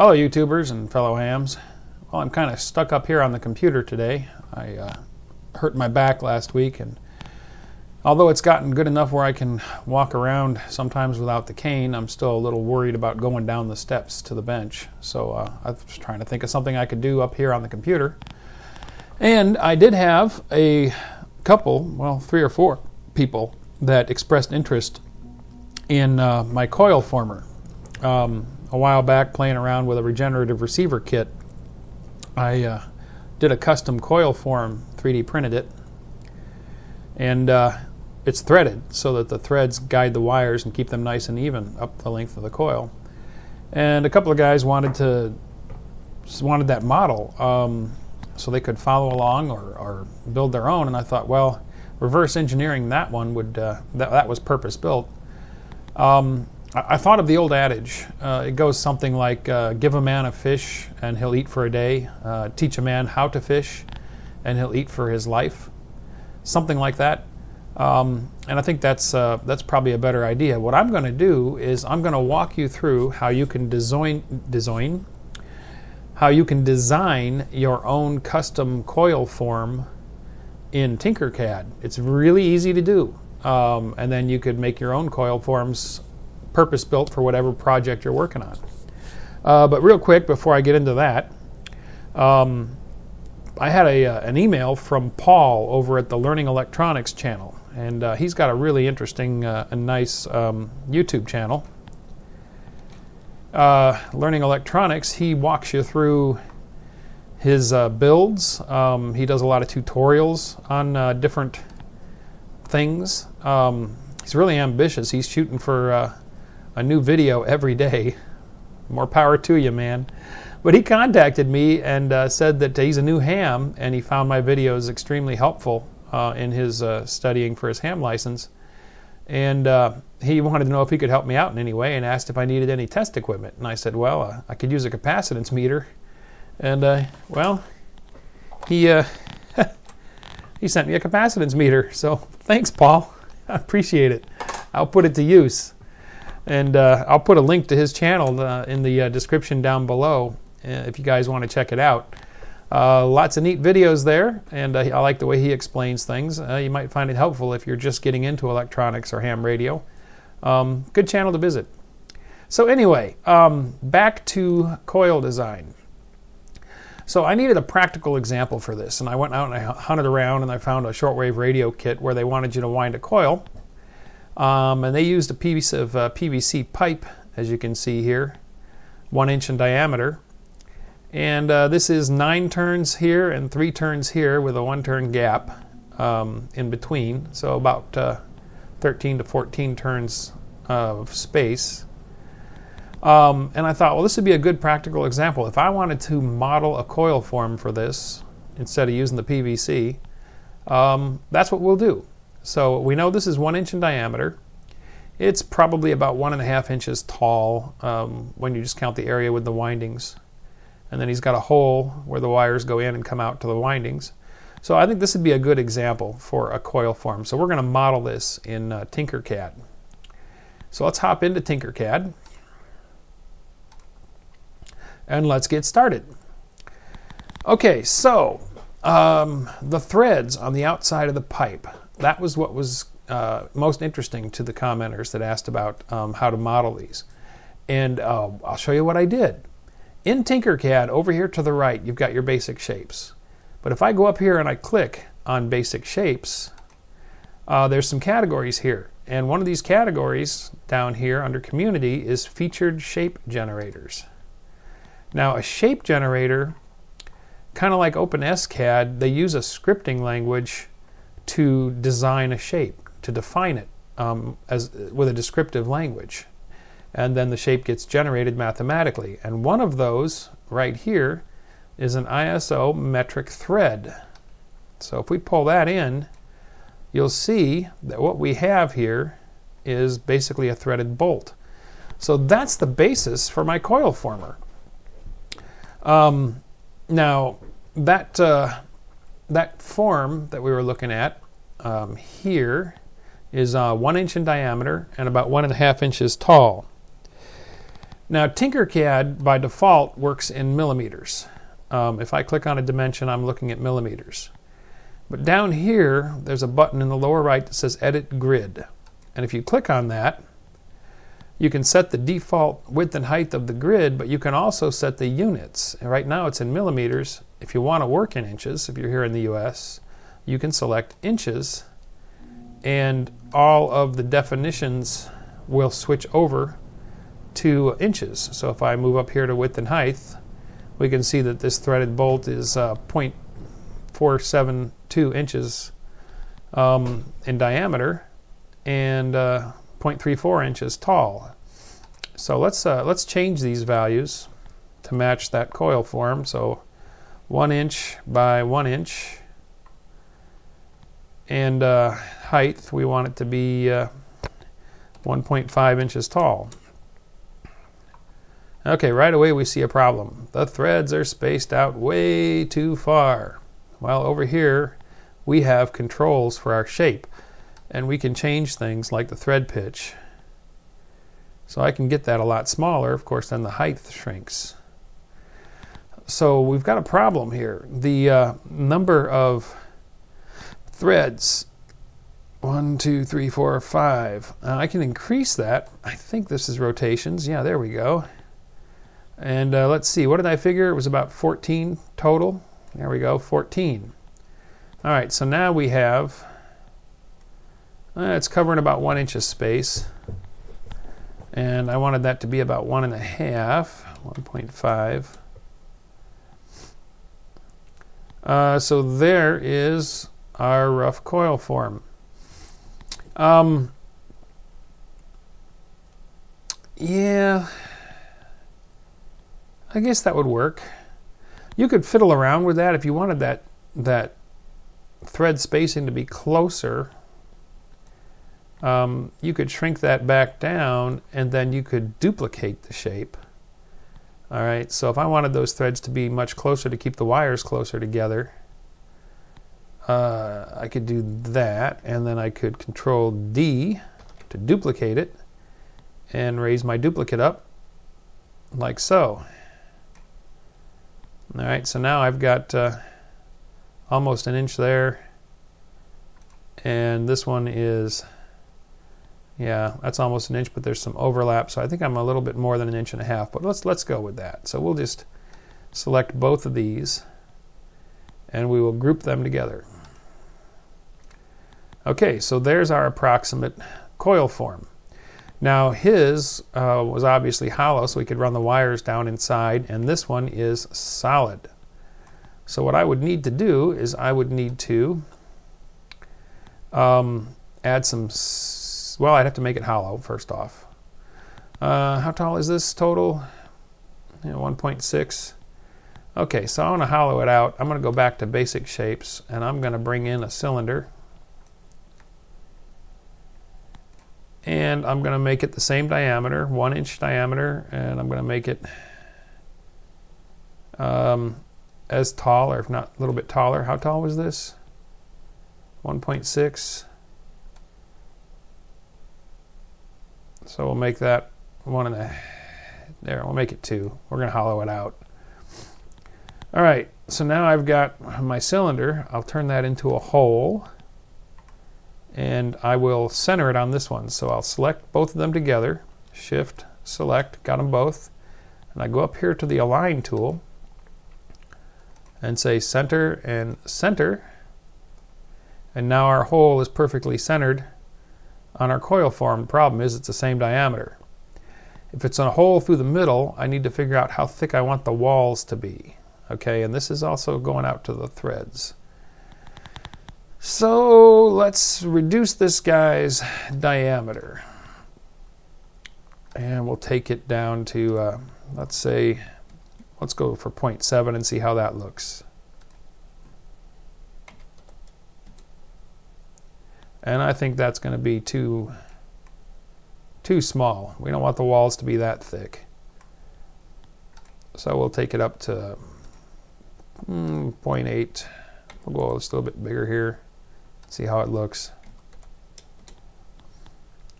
Hello, YouTubers and fellow hams. Well, I'm kind of stuck up here on the computer today. I uh, hurt my back last week, and although it's gotten good enough where I can walk around sometimes without the cane, I'm still a little worried about going down the steps to the bench. So uh, I was trying to think of something I could do up here on the computer. And I did have a couple, well, three or four people that expressed interest in uh, my coil former. Um, a while back playing around with a regenerative receiver kit. I uh, did a custom coil form, 3D printed it, and uh, it's threaded so that the threads guide the wires and keep them nice and even up the length of the coil. And a couple of guys wanted to wanted that model um, so they could follow along or, or, build their own. And I thought, well, reverse engineering that one would uh, that that was purpose built. Um, I thought of the old adage. Uh, it goes something like uh, Give a man a fish and he'll eat for a day. Uh, teach a man how to fish and he'll eat for his life. Something like that. Um, and I think that's, uh, that's probably a better idea. What I'm going to do is I'm going to walk you through how you can design, design, how you can design your own custom coil form in Tinkercad. It's really easy to do. Um, and then you could make your own coil forms purpose built for whatever project you're working on. Uh, but real quick, before I get into that, um, I had a, uh, an email from Paul over at the Learning Electronics channel, and uh, he's got a really interesting uh, and nice um, YouTube channel. Uh, Learning Electronics, he walks you through his uh, builds. Um, he does a lot of tutorials on different things. Um, he's really ambitious. He's shooting for a new video every day. More power to you, man. But he contacted me and uh, said that he's a new ham and he found my videos extremely helpful uh, in his uh, studying for his ham license. And uh, he wanted to know if he could help me out in any way and asked if I needed any test equipment. And I said, well, uh, I could use a capacitance meter. And, uh, well, he, he sent me a capacitance meter. So thanks, Paul. I appreciate it. I'll put it to use. And uh, I'll put a link to his channel uh, in the uh, description down below uh, if you guys want to check it out. Uh, lots of neat videos there, and I like the way he explains things. you might find it helpful if you're just getting into electronics or ham radio. Um, good channel to visit. So, anyway, um, back to coil design. So I needed a practical example for this, and I went out and I hunted around and I found a shortwave radio kit where they wanted you to wind a coil. Um, and they used a piece of uh, PVC pipe, as you can see here, one inch in diameter. And uh, this is nine turns here and three turns here with a one turn gap um, in between. So about uh, 13 to 14 turns of space. Um, and I thought, well, this would be a good practical example. If I wanted to model a coil form for this instead of using the PVC, um, that's what we'll do. So we know this is one inch in diameter. It's probably about one and a half inches tall um, when you just count the area with the windings. And then he's got a hole where the wires go in and come out to the windings. So I think this would be a good example for a coil form. So we're going to model this in uh, Tinkercad. So let's hop into Tinkercad and let's get started. Okay, so um, the threads on the outside of the pipe that was what was uh, most interesting to the commenters that asked about um, how to model these. And uh, I'll show you what I did. In Tinkercad, over here to the right, you've got your basic shapes. But if I go up here and I click on basic shapes, uh, there's some categories here. And one of these categories down here under community is featured shape generators. Now, a shape generator, kind of like OpenSCAD, they use a scripting language to design a shape, to define it um, as, with a descriptive language. And then the shape gets generated mathematically. And one of those, right here, is an ISO metric thread. So if we pull that in, you'll see that what we have here is basically a threaded bolt. So that's the basis for my coil former. Um, now, that uh, that form that we were looking at um, here is uh, one inch in diameter and about one and a half inches tall. Now, Tinkercad by default works in millimeters. Um, if I click on a dimension, I'm looking at millimeters. But down here, there's a button in the lower right that says Edit Grid. And if you click on that, you can set the default width and height of the grid, but you can also set the units. Right now it's in millimeters. If you want to work in inches, if you're here in the US, you can select inches, and all of the definitions will switch over to inches. So if I move up here to width and height, we can see that this threaded bolt is uh, 0.472 inches um, in diameter and uh, 0.34 inches tall. So let's uh, let's change these values to match that coil form. So one inch by one inch, and uh, height we want it to be uh, 1.5 inches tall. Okay, right away we see a problem. The threads are spaced out way too far. Well, over here we have controls for our shape, and we can change things like the thread pitch. So I can get that a lot smaller, of course, then the height shrinks. So we've got a problem here. The uh, number of threads one, two, three, four, five. Uh, I can increase that. I think this is rotations. Yeah, there we go. And uh, let's see, what did I figure? It was about 14 total. There we go, 14. All right, so now we have, uh, it's covering about one inch of space. And I wanted that to be about one and a half, 1.5. Uh, so there is our rough coil form. Um, yeah, I guess that would work. You could fiddle around with that if you wanted that that thread spacing to be closer. Um, you could shrink that back down and then you could duplicate the shape. All right, so if I wanted those threads to be much closer to keep the wires closer together, uh, I could do that and then I could control D to duplicate it and raise my duplicate up like so. All right, so now I've got uh, almost an inch there, and this one is, yeah, that's almost an inch, but there's some overlap, so I think I'm a little bit more than an inch and a half, but let's, let's go with that. So we'll just select both of these, and we will group them together. Okay, so there's our approximate coil form. Now his uh, was obviously hollow, so we could run the wires down inside, and this one is solid. So what I would need to do is I would need to um, add some, well, I'd have to make it hollow first off. Uh, how tall is this total? You know, 1.6. Okay, so I want to hollow it out. I'm going to go back to basic shapes, and I'm going to bring in a cylinder. And I'm going to make it the same diameter, one inch diameter, and I'm going to make it um, as tall, or if not a little bit taller. How tall was this? 1.6. So we'll make that one and a there. We'll make it two. We're going to hollow it out. All right. So now I've got my cylinder. I'll turn that into a hole and I will center it on this one. So I'll select both of them together, shift, select, got them both, and I go up here to the align tool and say center and center, and now our hole is perfectly centered on our coil form. The problem is it's the same diameter. If it's a hole through the middle, I need to figure out how thick I want the walls to be. Okay, and this is also going out to the threads. So let's reduce this guy's diameter. And we'll take it down to, uh, let's say, let's go for 0.7 and see how that looks. And I think that's going to be too, too small. We don't want the walls to be that thick. So we'll take it up to mm, 0.8. We'll go a little bit bigger here see how it looks.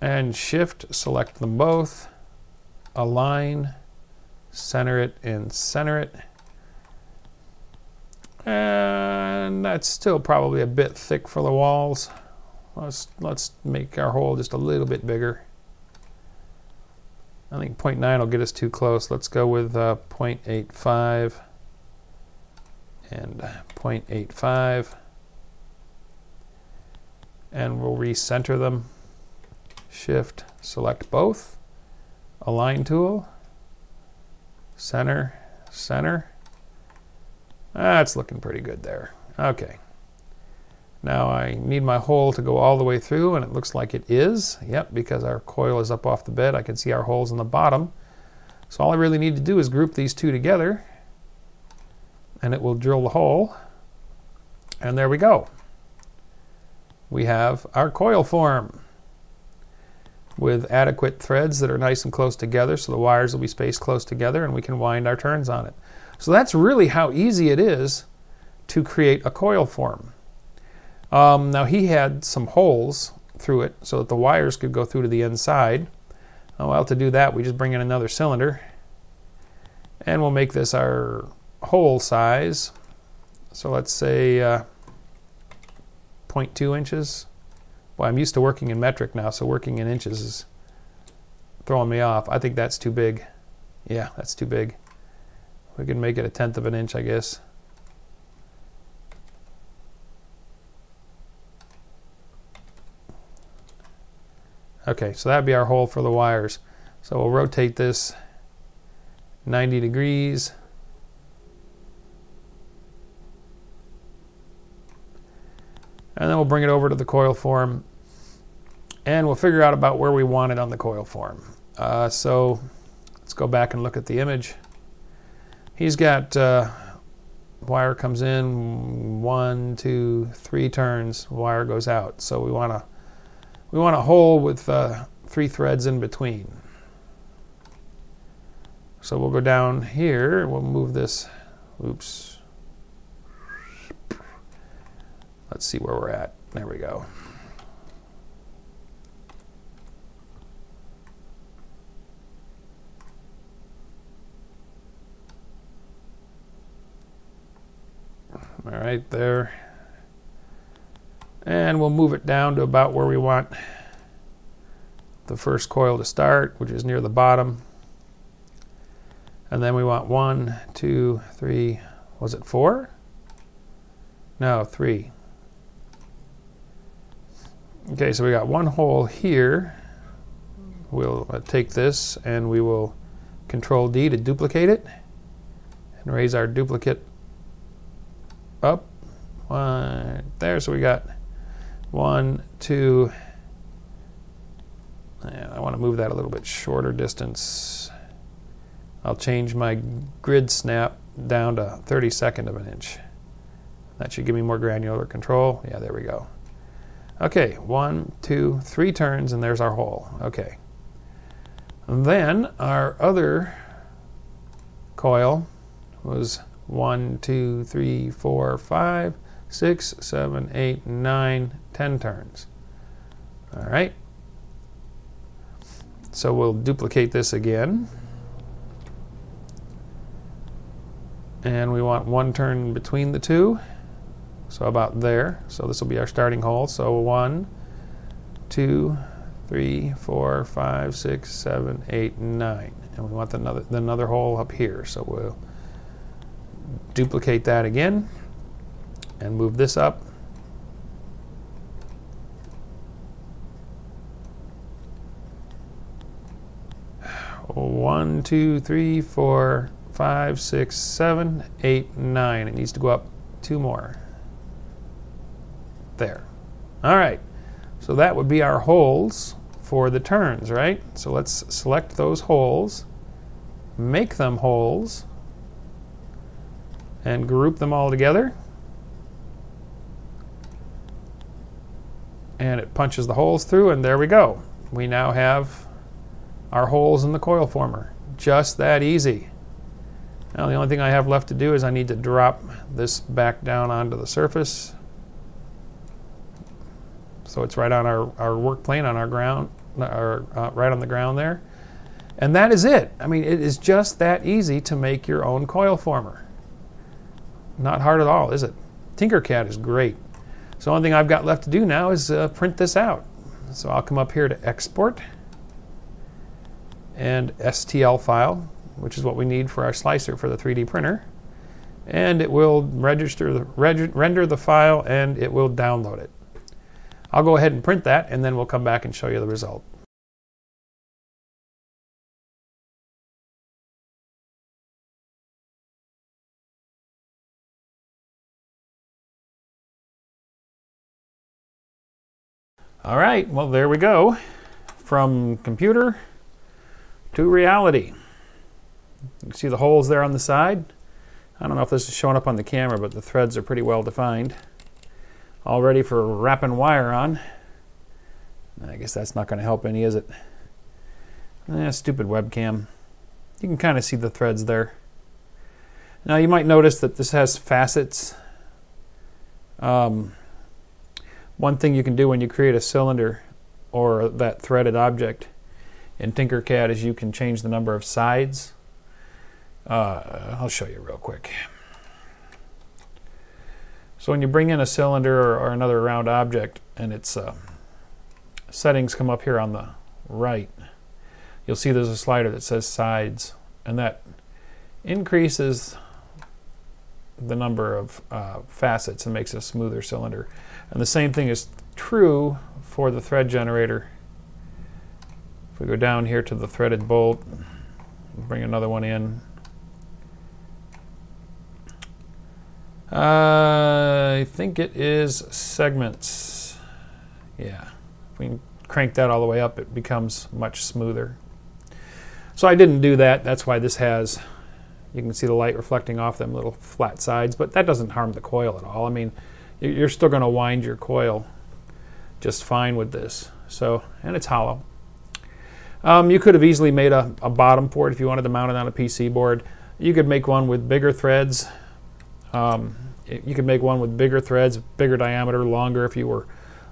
And shift, select them both, align, center it and center it. And that's still probably a bit thick for the walls. Let's, let's make our hole just a little bit bigger. I think 0.9 will get us too close. Let's go with uh, 0.85 and 0.85 and we'll recenter them. Shift, select both, align tool, center, center. That's looking pretty good there. Okay. Now I need my hole to go all the way through, and it looks like it is. Yep, because our coil is up off the bed. I can see our holes in the bottom. So all I really need to do is group these two together, and it will drill the hole. And there we go. We have our coil form with adequate threads that are nice and close together, so the wires will be spaced close together, and we can wind our turns on it. So that's really how easy it is to create a coil form. Um, now he had some holes through it so that the wires could go through to the inside. Oh, well, to do that, we just bring in another cylinder, and we'll make this our hole size. So let's say uh, 0.2 inches. Well, I'm used to working in metric now, so working in inches is throwing me off. I think that's too big. Yeah, that's too big. We can make it a tenth of an inch, I guess. Okay, so that'd be our hole for the wires. So we'll rotate this 90 degrees. And then we'll bring it over to the coil form and we'll figure out about where we want it on the coil form. Uh, so let's go back and look at the image. He's got uh, wire comes in one, two, three turns. Wire goes out. So we want to we want a hole with uh, three threads in between. So we'll go down here. We'll move this. Oops. Let's see where we're at. There we go. All right, there. And we'll move it down to about where we want the first coil to start, which is near the bottom. And then we want one, two, three, was it four? No, three. Okay, so we got one hole here. We'll uh, take this and we will control D to duplicate it and raise our duplicate up. One there, so we got one, two. I want to move that a little bit shorter distance. I'll change my grid snap down to 32nd of an inch. That should give me more granular control. Yeah, there we go. Okay, one, two, three turns, and there's our hole. Okay. And then our other coil was one, two, three, four, five, six, seven, eight, nine, ten turns. All right. So we'll duplicate this again. And we want one turn between the two. So about there. So this will be our starting hole. So one, two, three, four, five, six, seven, eight, nine. And we want another another hole up here. So we'll duplicate that again and move this up. One, two, three, four, five, six, seven, eight, nine. It needs to go up two more. There. All right. So that would be our holes for the turns, right? So let's select those holes, make them holes, and group them all together. And it punches the holes through, and there we go. We now have our holes in the coil former. Just that easy. Now the only thing I have left to do is I need to drop this back down onto the surface so it's right on our, our work plane, on our ground, our, uh, right on the ground there. And that is it. I mean, it is just that easy to make your own coil former. Not hard at all, is it? Tinkercad is great. So the only thing I've got left to do now is uh, print this out. So I'll come up here to export and STL file, which is what we need for our slicer for the 3D printer. And it will register the, reg, render the file and it will download it. I'll go ahead and print that and then we'll come back and show you the result. All right, well, there we go. From computer to reality. You can see the holes there on the side. I don't know if this is showing up on the camera, but the threads are pretty well defined. All ready for wrapping wire on. I guess that's not going to help any, is it? Eh, stupid webcam. You can kind of see the threads there. Now you might notice that this has facets. Um, one thing you can do when you create a cylinder or that threaded object in Tinkercad is you can change the number of sides. Uh, I'll show you real quick. So when you bring in a cylinder or, or another round object and its uh, settings come up here on the right, you'll see there's a slider that says sides and that increases the number of uh, facets and makes a smoother cylinder. And the same thing is true for the thread generator. If we go down here to the threaded bolt, bring another one in. Uh, I think it is segments. Yeah. If we crank that all the way up, it becomes much smoother. So I didn't do that. That's why this has, you can see the light reflecting off them little flat sides, but that doesn't harm the coil at all. I mean, you're still going to wind your coil just fine with this. So, and it's hollow. Um, you could have easily made a, a, bottom for it if you wanted to mount it on a PC board. You could make one with bigger threads. Um, you could make one with bigger threads, bigger diameter, longer. If you were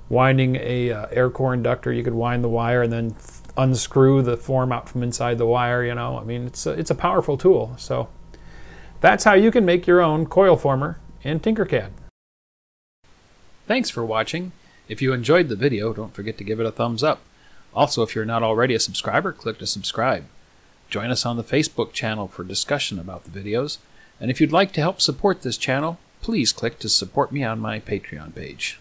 winding a uh, air core inductor, you could wind the wire and then unscrew the form out from inside the wire. You know, I mean, it's a, it's a powerful tool. So that's how you can make your own coil former in Tinkercad. Thanks for watching. If you enjoyed the video, don't forget to give it a thumbs up. Also, if you're not already a subscriber, click to subscribe. Join us on the Facebook channel for discussion about the videos. And if you'd like to help support this channel, please click to support me on my Patreon page.